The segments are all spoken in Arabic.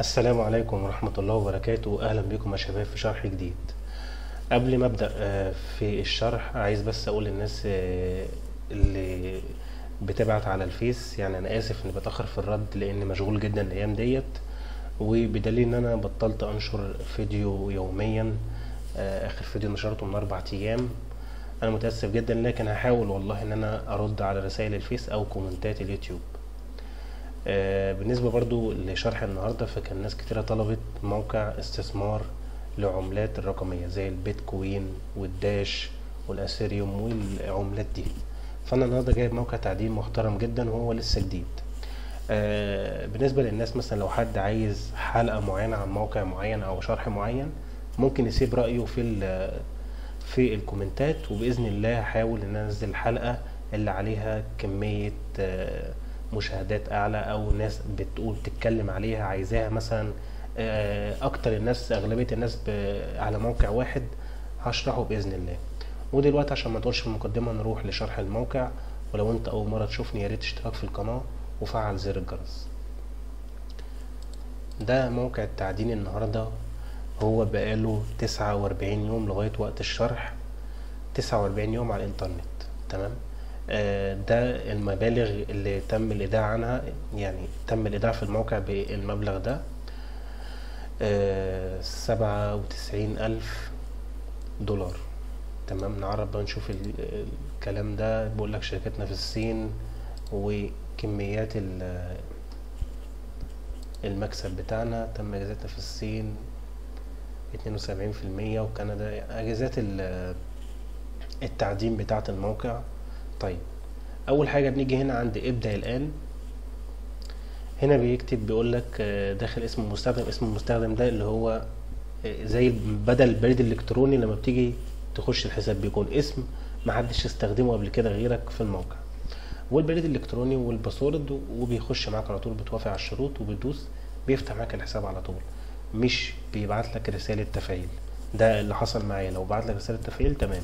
السلام عليكم ورحمة الله وبركاته. أهلا بكم يا شباب في شرح جديد. قبل ما أبدأ آه، في الشرح عايز بس أقول للناس آه، اللي بتبعت على الفيس يعني أنا آسف إني بتأخر في الرد لأني مشغول جدا الأيام ديت. وبدليل إن أنا بطلت أنشر فيديو يوميا آه، آخر فيديو نشرته من أربع أيام. أنا متأسف جدا لكن هحاول والله إن أنا أرد على رسائل الفيس أو comment ات اليوتيوب. بالنسبة برضو لشرح النهاردة فكان ناس كتيرة طلبت موقع استثمار لعملات الرقمية زي البيتكوين والداش والأثيريوم والعملات دي. فأنا النهاردة جايب موقع تعدين محترم جدا وهو لسه جديد. آه، بالنسبة للناس مثلا لو حد عايز حلقة معينة عن موقع معين أو شرح معين ممكن يسيب رأيه في في الكومنتات وبإذن الله هحاول إن أنزل الحلقة اللي عليها كمية آه، مشاهدات أعلى أو ناس بتقول تتكلم عليها عايزاها مثلا آه، أكتر الناس أغلبية الناس على موقع واحد هشرحه بإذن الله. ودلوقتي عشان ما نطولش في المقدمة نروح لشرح الموقع. ولو أنت أول مرة تشوفني يا ريت اشتراك في القناة وفعل زر الجرس. ده موقع التعدين النهاردة. هو بقاله تسعة وأربعين يوم لغاية وقت الشرح. تسعة وأربعين يوم على الإنترنت. تمام؟ ده المبالغ اللي تم الإيداع عنها يعني تم الإيداع في الموقع بالمبلغ ده سبعة وتسعين ألف دولار. تمام؟ نعرف بقى نشوف ال- الكلام ده. بيقول لك شركتنا في الصين وكميات ال- المكسب بتاعنا. تم إجازتنا في الصين اتنين وسبعين في المية وكندا إجازات ال- التعدين بتاعة الموقع طيب أول حاجة بنيجي هنا عند إبدأ الآن. هنا بيكتب بيقول لك آه، داخل اسم المستخدم. اسم المستخدم ده اللي هو آه، زي بدل البريد الالكتروني لما بتيجي تخش الحساب بيكون اسم محدش استخدمه قبل كده غيرك في الموقع. والبريد الالكتروني والباسورد وبيخش معاك على طول بتوافق على الشروط وبتدوس بيفتح معاك الحساب على طول. مش بيبعت لك رسالة تفعيل ده اللي حصل معايا. لو بعت لك رسالة تفعيل تمام.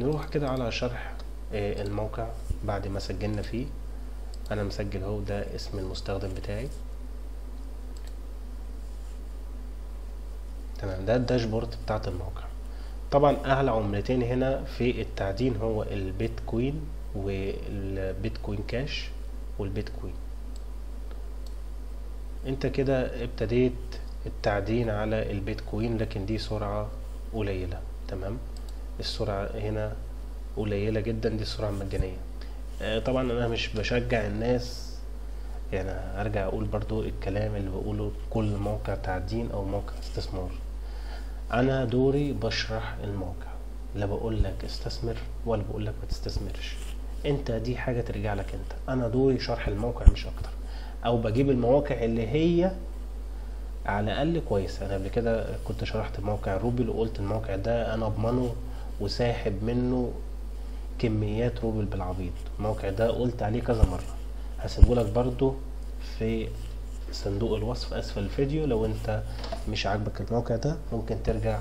نروح كده على شرح آه، الموقع بعد ما سجلنا فيه. أنا مسجل أهو ده اسم المستخدم بتاعي. تمام ده الداشبورد بتاعت الموقع. طبعا أعلى عملتين هنا في التعدين هو البيتكوين والبيتكوين كاش والبيتكوين. أنت كده ابتديت التعدين على البيتكوين لكن دي سرعة قليلة. تمام؟ السرعة هنا قليلة جدا دي السرعة المجانية. آه، طبعا أنا مش بشجع الناس يعني هرجع أقول برضو الكلام اللي بقوله كل موقع تعدين أو موقع استثمار. أنا دوري بشرح الموقع لا بقول لك استثمر ولا بقول لك ما تستثمرش. أنت دي حاجة ترجع لك أنت. أنا دوري شرح الموقع مش أكتر. أو بجيب المواقع اللي هي على الأقل كويسة. أنا قبل كده كنت شرحت موقع روبل وقلت الموقع ده أنا أضمنه وساحب منه كميات روبل بالعبيط. الموقع ده قلت عليه كذا مرة. هسيبه لك برضو في صندوق الوصف أسفل الفيديو. لو أنت مش عاجبك الموقع ده ممكن ترجع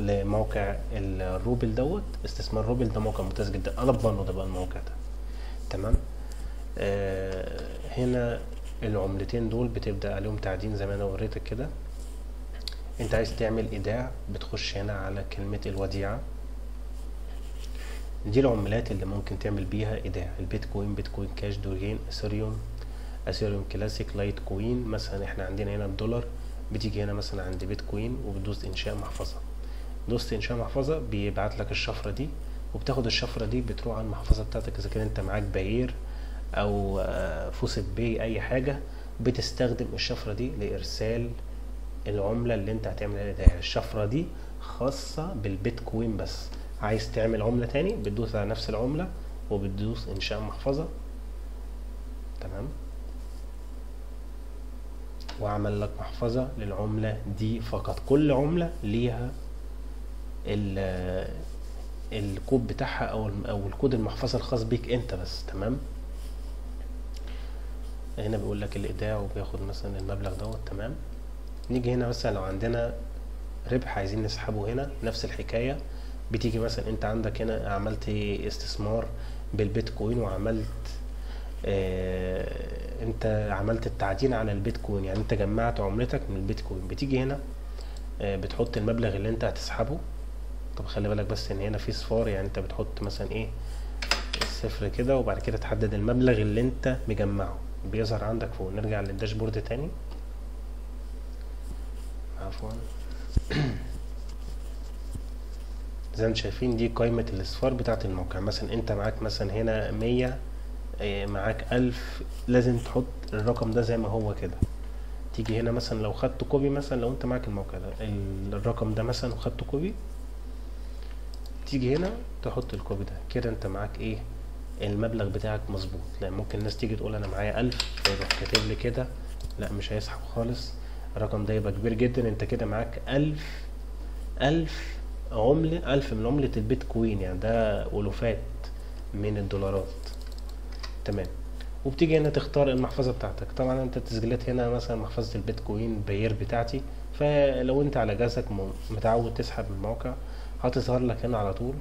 لموقع الروبل دوت. استثمار روبل ده موقع ممتاز جدا. أنا اضمنه ده بقى الموقع ده. تمام؟ آه هنا العملتين دول بتبدأ عليهم تعدين زي ما أنا وريتك كده. أنت عايز تعمل إيداع بتخش هنا على كلمة الوديعة. دي العملات اللي ممكن تعمل بيها ايداع البيتكوين بيتكوين كاش دوجين إثيريوم إثيريوم كلاسيك لايت كوين. مثلا إحنا عندنا هنا الدولار بتيجي هنا مثلا عند بيتكوين وبتدوس إنشاء محفظة. دوست إنشاء محفظة بيبعت لك الشفرة دي وبتاخد الشفرة دي بتروح على المحفظة بتاعتك إذا كان أنت معاك باير أو آه، فوسيت باي أي حاجة بتستخدم الشفرة دي لإرسال العملة اللي أنت هتعمل عليها. الشفرة دي خاصة بالبيتكوين بس. عايز تعمل عملة تاني بتدوس على نفس العملة وبتدوس إنشاء محفظة. تمام؟ وعمل لك محفظة للعملة دي فقط. كل عملة ليها ال- الكود بتاعها أو أو الكود المحفظة الخاص بيك أنت بس. تمام؟ هنا بيقول لك الإيداع وبياخد مثلا المبلغ دوت. تمام؟ نيجي هنا مثلا لو عندنا ربح عايزين نسحبه هنا نفس الحكاية. بتيجي مثلا أنت عندك هنا عملت استثمار بالبيتكوين وعملت آه أنت عملت التعدين على البيتكوين. يعني أنت جمعت عملتك من البيتكوين. بتيجي هنا آه بتحط المبلغ اللي أنت هتسحبه. طب خلي بالك بس إن هنا في صفار. يعني أنت بتحط مثلا إيه صفر كده وبعد كده تحدد المبلغ اللي أنت مجمعه. بيظهر عندك فوق. نرجع للداشبورد تاني. عفوا. زي ما شايفين دي قائمة الاسعار بتاعة الموقع. مثلا انت معاك مثلا هنا مية آه، معاك ألف لازم تحط الرقم ده زي ما هو كده. تيجي هنا مثلا لو خدت copy مثلا لو انت معاك الموقع ده ال- الرقم ده مثلا وخدت copy تيجي هنا تحط ال copy ده. كده انت معاك إيه؟ المبلغ بتاعك مظبوط. لأن ممكن الناس تيجي تقول أنا معايا ألف فيروح كاتب لي كده. لا مش هيسحب خالص. الرقم ده يبقى كبير جدا. انت كده معاك ألف ألف عملة ألف من عملة البيتكوين يعني ده ألوفات من الدولارات. تمام. وبتيجي هنا تختار المحفظة بتاعتك. طبعا أنت تسجيلات هنا مثلا محفظة البيتكوين بير بتاعتي. فلو أنت على جهازك متعود تسحب من الموقع هتظهر لك هنا على طول.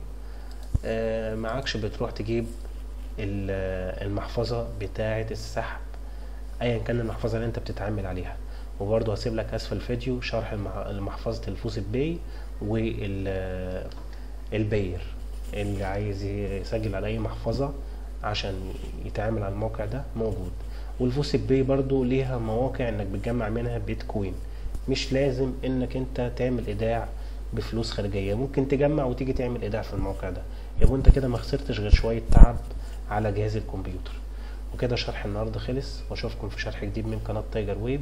آه، معكش بتروح تجيب ال- المحفظة بتاعة السحب ايا كان المحفظة اللي أنت بتتعامل عليها. وبرضه هسيب لك اسفل الفيديو شرح محفظة الفوسيت باي والباير اللي عايز يسجل على أي محفظة عشان يتعامل على الموقع ده موجود. والفوسيت باي برضو ليها مواقع إنك بتجمع منها بيتكوين. مش لازم إنك أنت تعمل إيداع بفلوس خارجية. ممكن تجمع وتيجي تعمل إيداع في الموقع ده. يبقى أنت كده ما خسرتش غير شوية تعب على جهاز الكمبيوتر. وكده شرح النهارده خلص. وأشوفكم في شرح جديد من قناة تايجر ويب